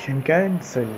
Shinkansen.